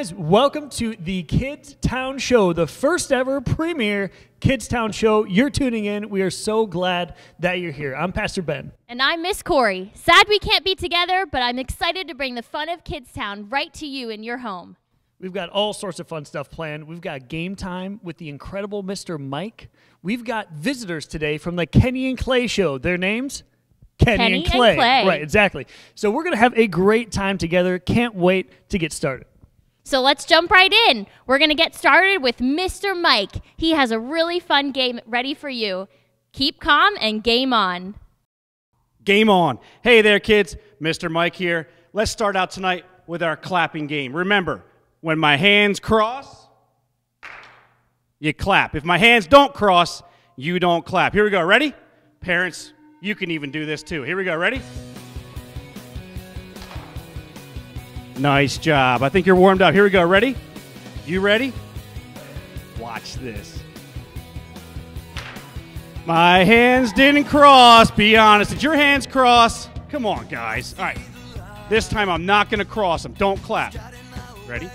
Guys. Welcome to the Kidstown Show, the first ever premiere Kidstown Show. You're tuning in. We are so glad that you're here. I'm Pastor Ben. And I'm Miss Corey. Sad we can't be together, but I'm excited to bring the fun of Kidstown right to you in your home. We've got all sorts of fun stuff planned. We've got game time with the incredible Mr. Mike. We've got visitors today from the Kenny and Clay Show. Their names? Kenny, Kenny and, and Clay. Clay. Right, exactly. So we're going to have a great time together. Can't wait to get started. So let's jump right in. We're going to get started with Mr. Mike. He has a really fun game ready for you. Keep calm and game on. Game on. Hey there, kids. Mr. Mike here. Let's start out tonight with our clapping game. Remember, when my hands cross, you clap. If my hands don't cross, you don't clap. Here we go. Ready? Parents, you can even do this too. Here we go. Ready? Nice job. I think you're warmed up. Here we go. Ready? You ready? Watch this. My hands didn't cross. Be honest. Did your hands cross? Come on, guys. All right. This time I'm not going to cross them. Don't clap. Ready?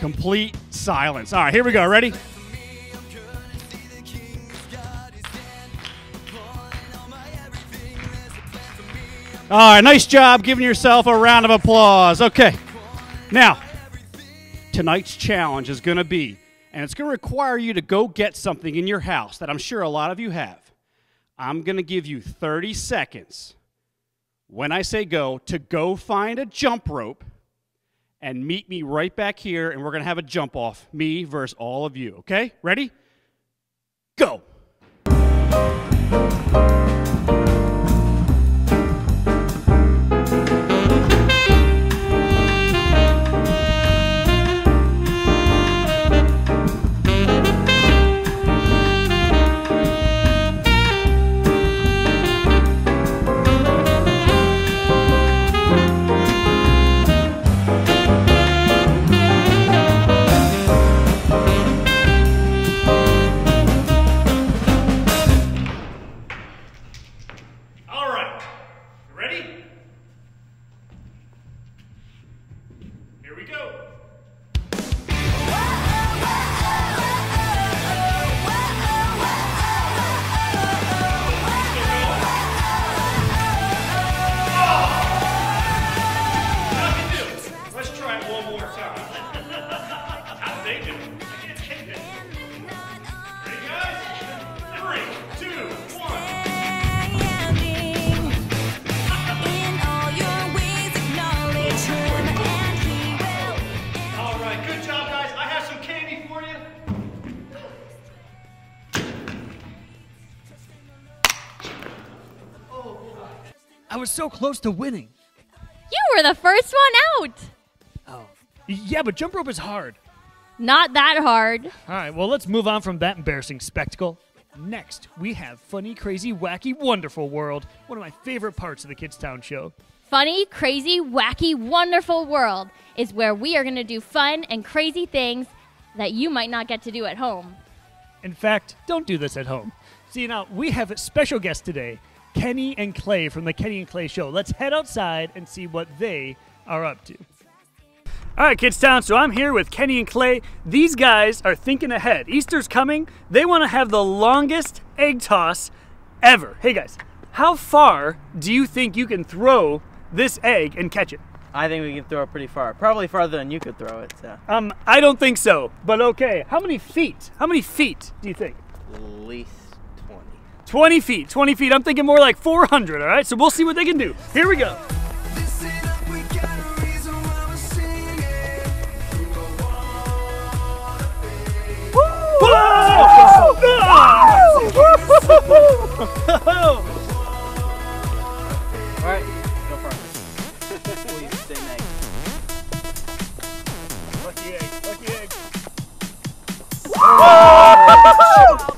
Complete silence. All right, here we go. Ready? All right, nice job giving yourself a round of applause. Okay. Now, tonight's challenge is going to be, and it's going to require you to go get something in your house that I'm sure a lot of you have. I'm going to give you 30 seconds when I say go to go find a jump rope and meet me right back here, and we're going to have a jump off, me versus all of you. Okay? Ready? Go. Close to winning. You were the first one out. Oh. Yeah, but jump rope is hard. Not that hard. All right, well, let's move on from that embarrassing spectacle. Next, we have Funny, Crazy, Wacky, Wonderful World, one of my favorite parts of the Kidstown show. Funny, crazy, wacky, wonderful world is where we are going to do fun and crazy things that you might not get to do at home. In fact, don't do this at home. See, now, we have a special guest today, Kenny and Clay from the Kenny and Clay show. Let's head outside and see what they are up to. All right, Kidstown, so I'm here with Kenny and Clay. These guys are thinking ahead. Easter's coming. They want to have the longest egg toss ever. Hey, guys, how far do you think you can throw this egg and catch it? I think we can throw it pretty far. Probably farther than you could throw it. So. Um, I don't think so, but okay. How many feet? How many feet do you think? At least 20. 20 feet. 20 feet. I'm thinking more like 400, all right? So we'll see what they can do. Here we go. Alright, go for. We'll use the same egg. Lucky egg. Lucky egg.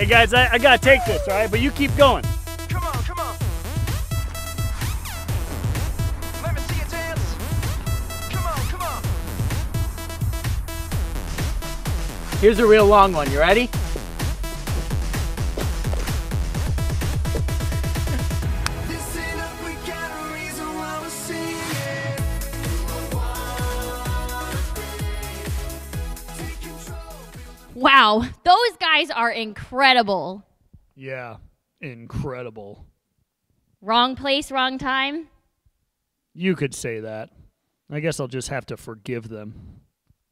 Hey guys, I, I gotta take this, all right? But you keep going. Come on, come on. Let me see you dance. Come on, come on. Here's a real long one. You ready? Those guys are incredible. Yeah, incredible. Wrong place, wrong time. You could say that. I guess I'll just have to forgive them.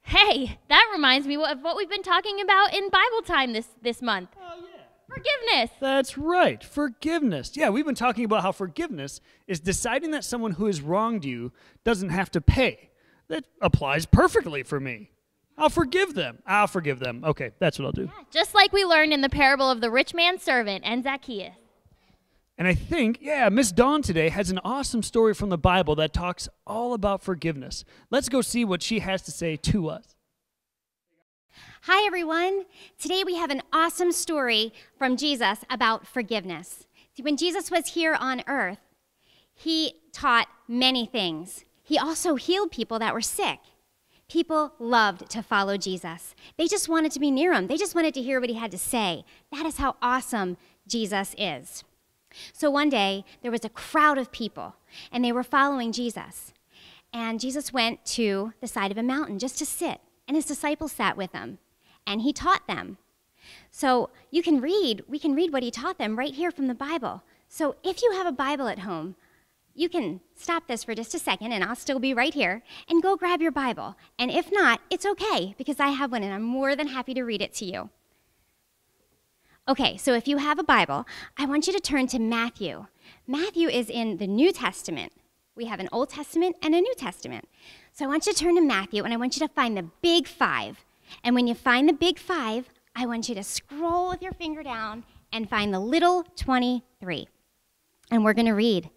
Hey, that reminds me of what we've been talking about in Bible time this this month. Oh, yeah. Forgiveness. That's right. Forgiveness. Yeah, we've been talking about how forgiveness is deciding that someone who has wronged you doesn't have to pay. That applies perfectly for me. I'll forgive them. I'll forgive them. Okay, that's what I'll do. Just like we learned in the parable of the rich man's servant and Zacchaeus. And I think, yeah, Miss Dawn today has an awesome story from the Bible that talks all about forgiveness. Let's go see what she has to say to us. Hi, everyone. Today we have an awesome story from Jesus about forgiveness. See, when Jesus was here on earth, he taught many things. He also healed people that were sick. People loved to follow Jesus. They just wanted to be near him, they just wanted to hear what he had to say. That is how awesome Jesus is. So one day, there was a crowd of people, and they were following Jesus. And Jesus went to the side of a mountain just to sit, and his disciples sat with him, and he taught them. So you can read, we can read what he taught them right here from the Bible. So if you have a Bible at home, you can stop this for just a second, and I'll still be right here, and go grab your Bible. And if not, it's okay, because I have one, and I'm more than happy to read it to you. Okay, so if you have a Bible, I want you to turn to Matthew. Matthew is in the New Testament. We have an Old Testament and a New Testament. So I want you to turn to Matthew and I want you to find the big five. And when you find the big five, I want you to scroll with your finger down and find the little 23. And we're going to read.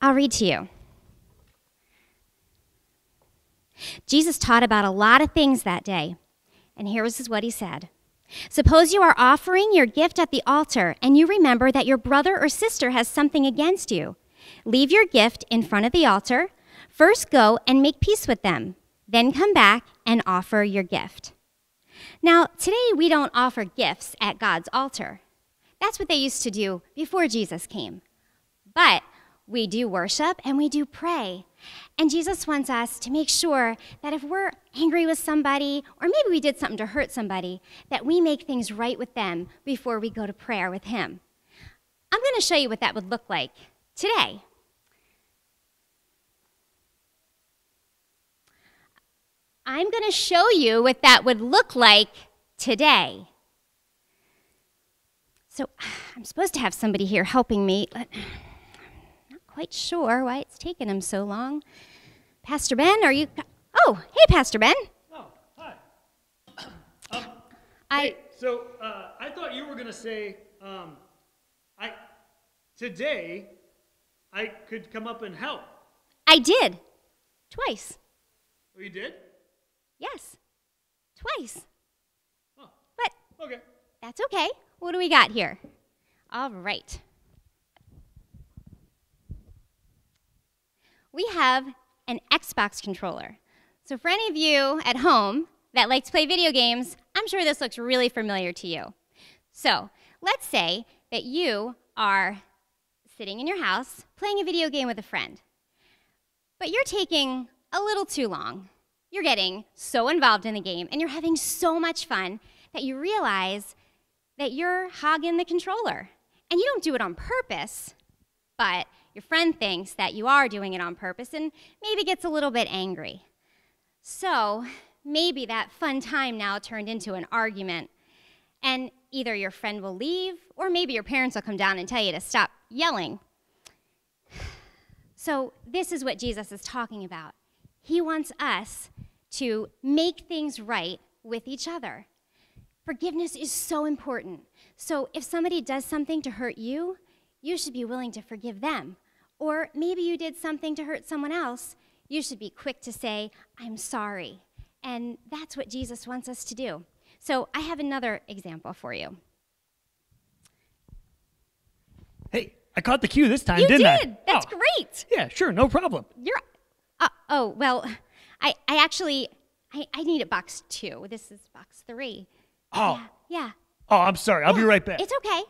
I'll read to you. Jesus taught about a lot of things that day. And here is what he said. Suppose you are offering your gift at the altar and you remember that your brother or sister has something against you. Leave your gift in front of the altar. First go and make peace with them. Then come back and offer your gift. Now, today we don't offer gifts at God's altar. That's what they used to do before Jesus came. But we do worship and we do pray. And Jesus wants us to make sure that if we're angry with somebody, or maybe we did something to hurt somebody, that we make things right with them before we go to prayer with Him. I'm going to show you what that would look like today. I'm going to show you what that would look like today. So I'm supposed to have somebody here helping me. Quite sure why it's taken him so long. Pastor Ben, are you? Oh, hey, Pastor Ben. Oh, hi. I Hey, so uh, I thought you were going to say, um, I today I could come up and help. I did twice. Oh, you did? Yes, twice. Oh, But okay. that's okay. What do we got here? All right. We have an Xbox controller. So, for any of you at home that like to play video games, I'm sure this looks really familiar to you. So, let's say that you are sitting in your house playing a video game with a friend, but you're taking a little too long. You're getting so involved in the game and you're having so much fun that you realize that you're hogging the controller. And you don't do it on purpose, but your friend thinks that you are doing it on purpose and maybe gets a little bit angry. So maybe that fun time now turned into an argument. And either your friend will leave, or maybe your parents will come down and tell you to stop yelling. So, this is what Jesus is talking about. He wants us to make things right with each other. Forgiveness is so important. So, if somebody does something to hurt you, you should be willing to forgive them. Or maybe you did something to hurt someone else, you should be quick to say, I'm sorry. And that's what Jesus wants us to do. So, I have another example for you. Hey, I caught the cue this time, you didn't did. I? That's Oh, great. Yeah, sure, no problem. You're. Uh, oh well, I I actually I I need a box two. This is box three. Oh, Yeah. Yeah. oh, I'm sorry. I'll be right back. It's okay.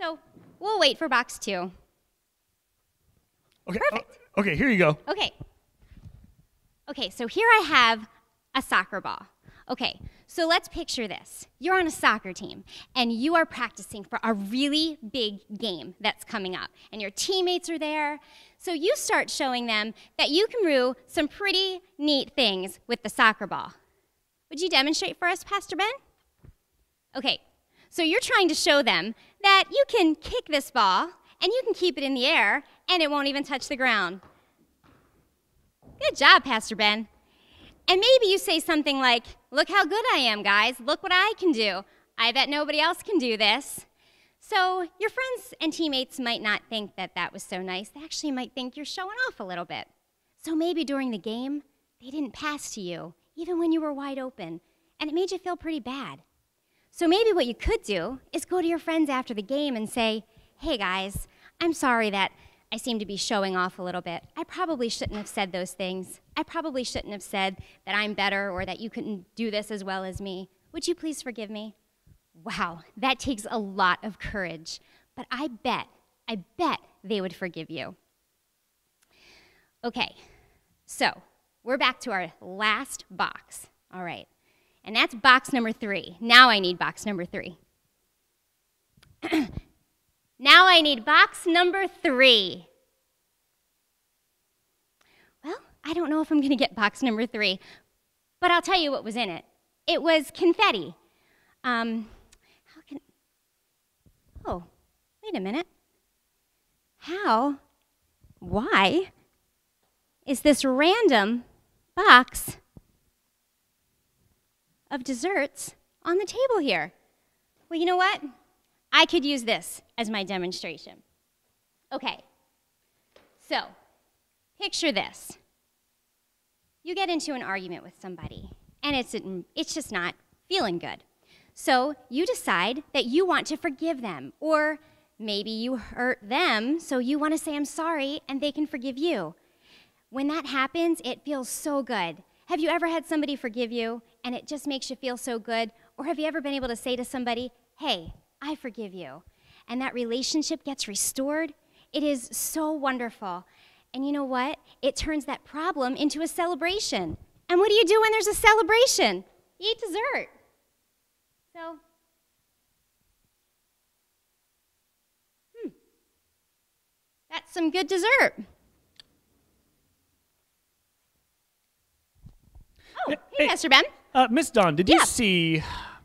So we'll wait for box two. Okay. perfect. oh, okay, here you go. Okay. Okay, so here I have a soccer ball. Okay, so let's picture this. You're on a soccer team and you are practicing for a really big game that's coming up, and your teammates are there. So you start showing them that you can do some pretty neat things with the soccer ball. Would you demonstrate for us, Pastor Ben? Okay, so you're trying to show them that you can kick this ball and you can keep it in the air and it won't even touch the ground. Good job, Pastor Ben. And maybe you say something like, Look how good I am, guys. Look what I can do. I bet nobody else can do this. So your friends and teammates might not think that that was so nice. They actually might think you're showing off a little bit. So maybe during the game, they didn't pass to you, even when you were wide open, and it made you feel pretty bad. So maybe what you could do is go to your friends after the game and say, Hey guys, I'm sorry that I seem to be showing off a little bit. I probably shouldn't have said those things. I probably shouldn't have said that I'm better or that you couldn't do this as well as me. Would you please forgive me? Wow, that takes a lot of courage. But I bet, I bet they would forgive you. Okay, so we're back to our last box. All right. And that's box number three. Now I need box number three. now I need box number three. Well, I don't know if I'm going to get box number three, but I'll tell you what was in it. It was confetti. Um, how can. Oh, wait a minute. How? Why is this random box of desserts on the table here? Well, you know what? I could use this as my demonstration. Okay, so picture this. You get into an argument with somebody, and it's, it's just not feeling good. So you decide that you want to forgive them, or maybe you hurt them, so you want to say, I'm sorry, and they can forgive you. When that happens, it feels so good. Have you ever had somebody forgive you and it just makes you feel so good? Or have you ever been able to say to somebody, Hey, I forgive you? And that relationship gets restored? It is so wonderful. And you know what? It turns that problem into a celebration. And what do you do when there's a celebration? You eat dessert. So, hmm, that's some good dessert. Oh, hey, Hey. Pastor Ben. Uh, Miss Dawn, did you see?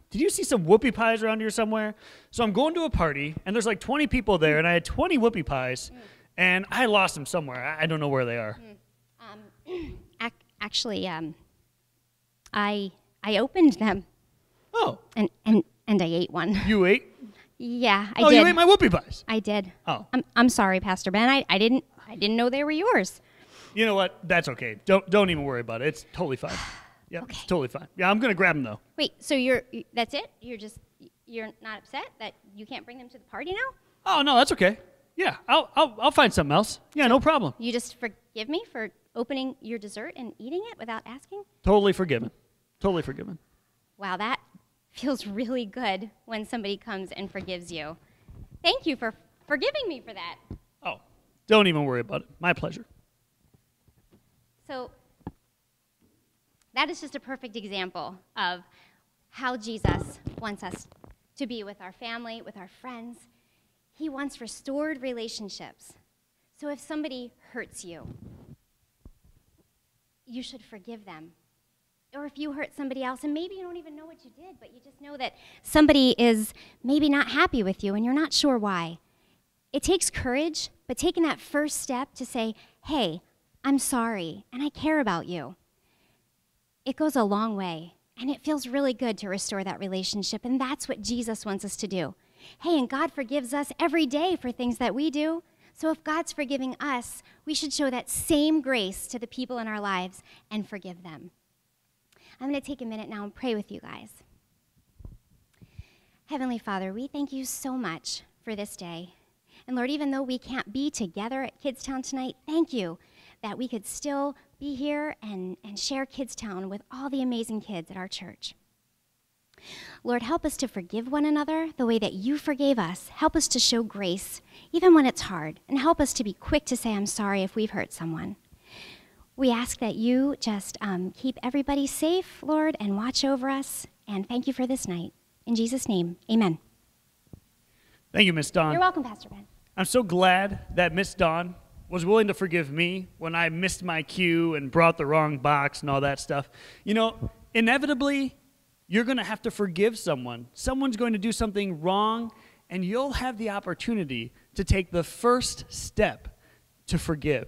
Did you see some whoopie pies around here somewhere? So I'm going to a party, and there's like 20 people there, and I had 20 whoopie pies, and I lost them somewhere. I I don't know where they are. Um, ac- actually, um, I I opened them Oh, and and and I ate one. you ate? Yeah, I oh, did. you ate my whoopie pies. I did. Oh. I'm I'm sorry, Pastor Ben. I, I didn't I didn't know they were yours. You know what? That's okay. Don't don't even worry about it. It's totally fine. Yeah, it's totally fine. Yeah, I'm gonna grab them though. Wait, so you're that's it? You're just you're not upset that you can't bring them to the party now? Oh no, that's okay. Yeah, I'll I'll, I'll find something else. Yeah, no problem. You just forgive me for opening your dessert and eating it without asking? Totally forgiven. Totally forgiven. Wow, that feels really good when somebody comes and forgives you. Thank you for forgiving me for that. Oh, don't even worry about it. My pleasure. So that is just a perfect example of how Jesus wants us to be with our family, with our friends. He wants restored relationships. So if somebody hurts you, you should forgive them. Or if you hurt somebody else, and maybe you don't even know what you did, but you just know that somebody is maybe not happy with you and you're not sure why. It takes courage, but taking that first step to say, hey, I'm sorry and I care about you, it goes a long way. And it feels really good to restore that relationship. And that's what Jesus wants us to do. Hey, and God forgives us every day for things that we do. So if God's forgiving us, we should show that same grace to the people in our lives and forgive them. I'm going to take a minute now and pray with you guys. Heavenly Father, we thank you so much for this day. And Lord, even though we can't be together at Kidstown tonight, thank you that we could still be here and, and share Kidstown with all the amazing kids at our church. Lord, help us to forgive one another the way that you forgave us. Help us to show grace, even when it's hard, and help us to be quick to say, I'm sorry if we've hurt someone. We ask that you just um, keep everybody safe, Lord, and watch over us. And thank you for this night. In Jesus' name, amen. Thank you, Miss Dawn. You're welcome, Pastor Ben. I'm so glad that Miss Dawn was willing to forgive me when I missed my cue and brought the wrong box and all that stuff. You know, inevitably, you're going to have to forgive someone. Someone's going to do something wrong, and you'll have the opportunity to take the first step to forgive.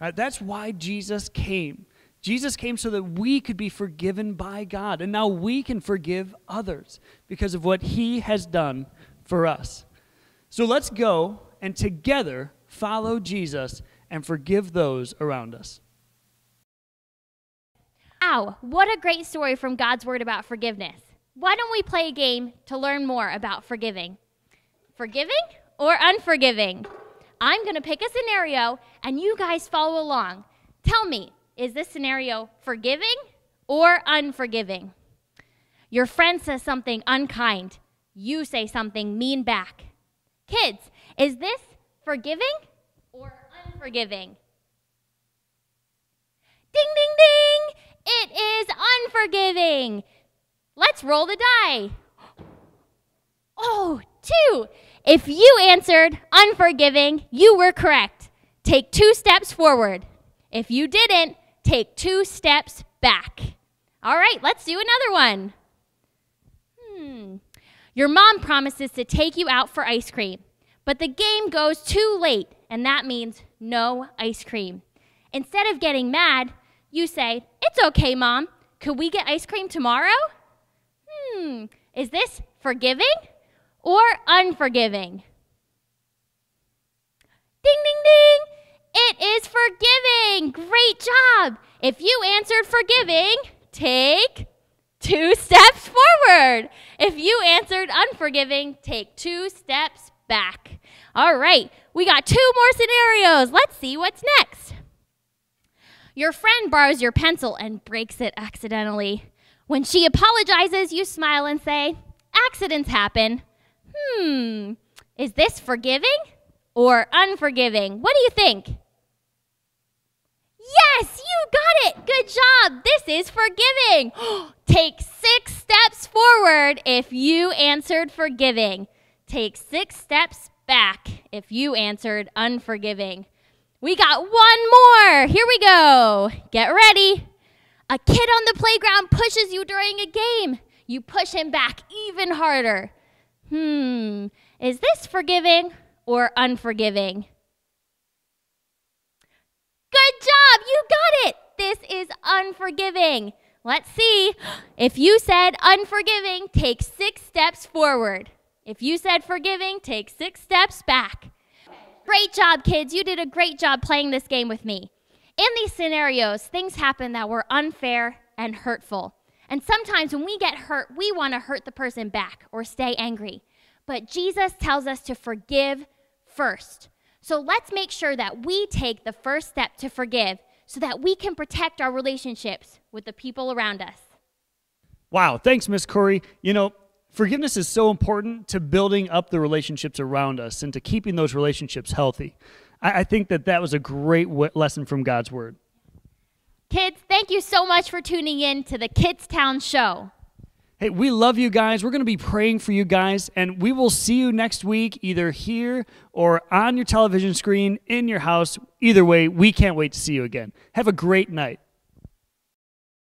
Uh, that's why Jesus came. Jesus came so that we could be forgiven by God, and now we can forgive others because of what He has done for us. So let's go and together follow Jesus and forgive those around us. Wow, what a great story from God's Word about forgiveness. Why don't we play a game to learn more about forgiving? Forgiving or unforgiving? I'm going to pick a scenario and you guys follow along. Tell me, is this scenario forgiving or unforgiving? Your friend says something unkind. You say something mean back. Kids, is this forgiving or unforgiving? Ding, ding, ding! It is unforgiving. Let's roll the die. Oh, two. If you answered unforgiving, you were correct. Take two steps forward. If you didn't, take two steps back. All right, let's do another one. Hmm. Your mom promises to take you out for ice cream, but the game goes too late, and that means no ice cream. Instead of getting mad, you say, It's okay, mom. Could we get ice cream tomorrow? Hmm, is this forgiving or unforgiving? Ding, ding, ding! It is forgiving! Great job! If you answered forgiving, take two steps forward. If you answered unforgiving, take two steps back. All right, we got two more scenarios. Let's see what's next. Your friend borrows your pencil and breaks it accidentally. When she apologizes, you smile and say, Accidents happen. Hmm, is this forgiving or unforgiving? What do you think? Yes, you got it. Good job. This is forgiving. Take six steps forward if you answered forgiving. Take six steps back if you answered unforgiving. We got one more. Here we go. Get ready. A kid on the playground pushes you during a game. You push him back even harder. Hmm, is this forgiving or unforgiving? Good job, you got it. This is unforgiving. Let's see. If you said unforgiving, take six steps forward. If you said forgiving, take six steps back. Great job, kids. You did a great job playing this game with me. In these scenarios, things happen that were unfair and hurtful. And sometimes when we get hurt, we want to hurt the person back or stay angry. But Jesus tells us to forgive first. So let's make sure that we take the first step to forgive so that we can protect our relationships with the people around us. Wow, thanks, Miss Corey. You know, forgiveness is so important to building up the relationships around us and to keeping those relationships healthy. I, I think that that was a great w- lesson from God's Word. Kids, thank you so much for tuning in to the Kidstown Show. Hey, we love you guys. We're going to be praying for you guys, and we will see you next week, either here or on your television screen in your house. Either way, we can't wait to see you again. Have a great night.